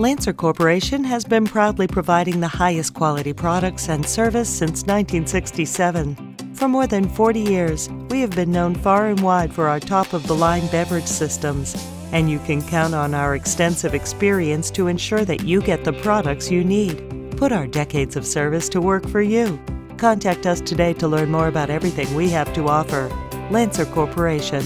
Lancer Corporation has been proudly providing the highest quality products and service since 1967. For more than 40 years, we have been known far and wide for our top of the line beverage systems, and you can count on our extensive experience to ensure that you get the products you need. Put our decades of service to work for you. Contact us today to learn more about everything we have to offer. Lancer Corporation.